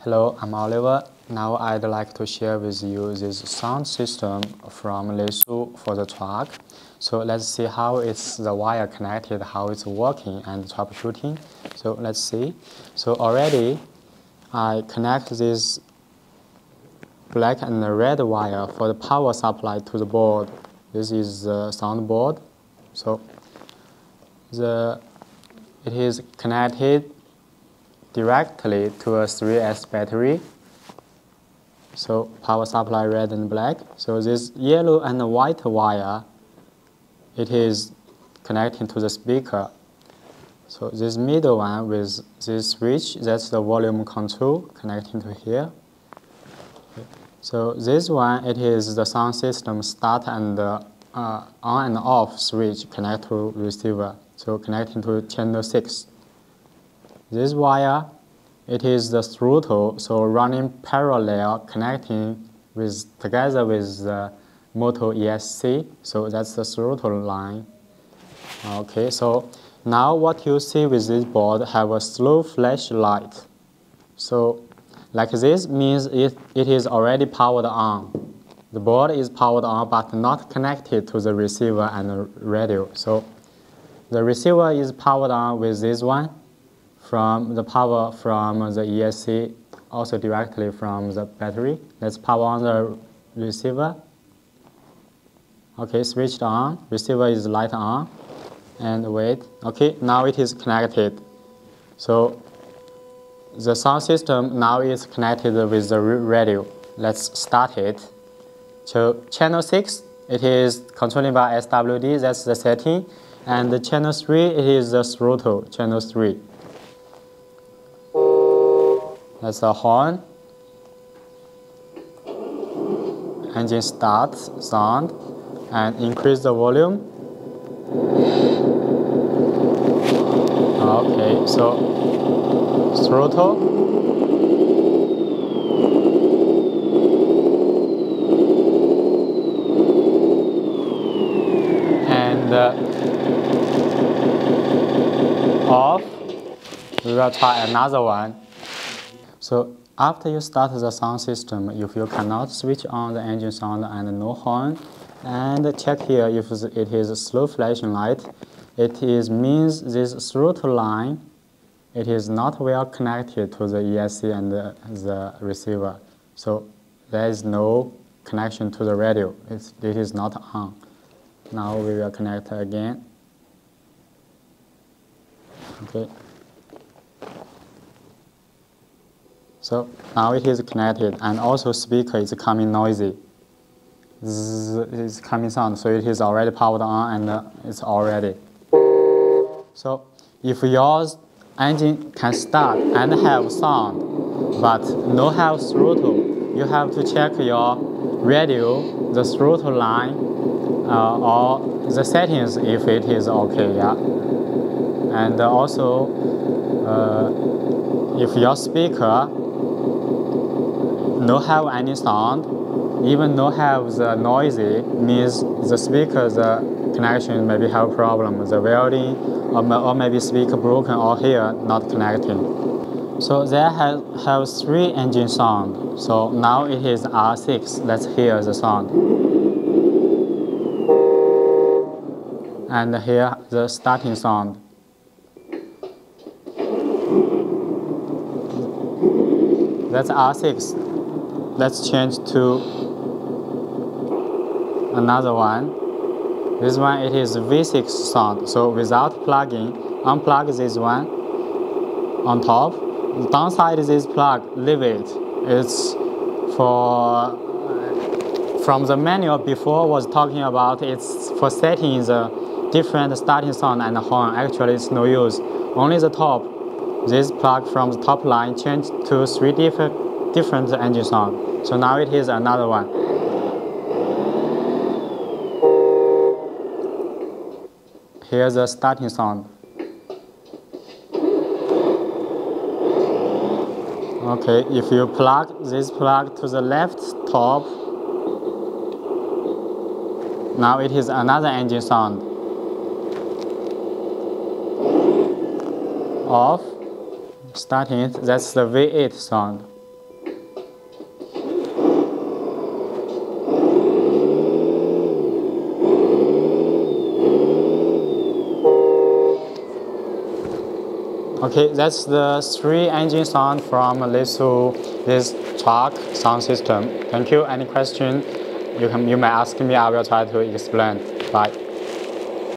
Hello, I'm Oliver. Now I'd like to share with you this sound system from Lesu for the truck. So let's see how it's the wire connected, how it's working and troubleshooting. So let's see. So already I connect this black and red wire for the power supply to the board. This is the sound board. So the it is connected directly to a 3S battery. So power supply red and black. So this yellow and white wire, it is connecting to the speaker. So this middle one with this switch, that's the volume control connecting to here. So this one, it is the sound system start and uh, on and off switch connect to receiver. So connecting to channel 6. This wire, it is the throttle, so running parallel, connecting with together with the motor ESC. So that's the throttle line. Okay, so now what you see with this board have a slow flash light. So like this means it, it is already powered on. The board is powered on but not connected to the receiver and the radio. So the receiver is powered on with this one from the power from the ESC, also directly from the battery. Let's power on the receiver. Okay, switched on. Receiver is light on. And wait. Okay, now it is connected. So the sound system now is connected with the radio. Let's start it. So channel 6, it is controlled by SWD, that's the setting. And the channel 3, it is the throttle, channel 3. That's the horn. Engine start sound and increase the volume. Okay, so throttle. And uh, off. We will try another one. So after you start the sound system, if you cannot switch on the engine sound and no horn, and check here if it is slow flashing light, it is means this throttle line, it is not well connected to the ESC and the, the receiver. So there is no connection to the radio. It's, it is not on. Now we will connect again. Okay. So now it is connected and also speaker is coming noisy. Zzz is coming sound, so it is already powered on and uh, it's already. So if your engine can start and have sound, but no have throttle, you have to check your radio, the throttle line, uh, or the settings if it is okay, yeah. And also, uh, if your speaker no have any sound, even no have the noisy, means the speaker, the uh, connection maybe have problem, the welding, or, or maybe speaker broken or here not connecting. So there have, have three engine sound. So now it is R6. Let's hear the sound. And here the starting sound. That's R6 let's change to another one. This one it is V6 sound. So without plugging, unplug this one on top. Downside this plug, leave it. It's for from the manual before was talking about it's for setting the different starting sound and horn. Actually, it's no use. Only the top. This plug from the top line change to three different different engine sound. So now it is another one. Here's the starting sound. Okay, if you plug this plug to the left top, now it is another engine sound. Off, starting that's the V8 sound. Okay, that's the three engine sound from Lesu, this truck sound system. Thank you. Any question you can you may ask me. I will try to explain. Bye.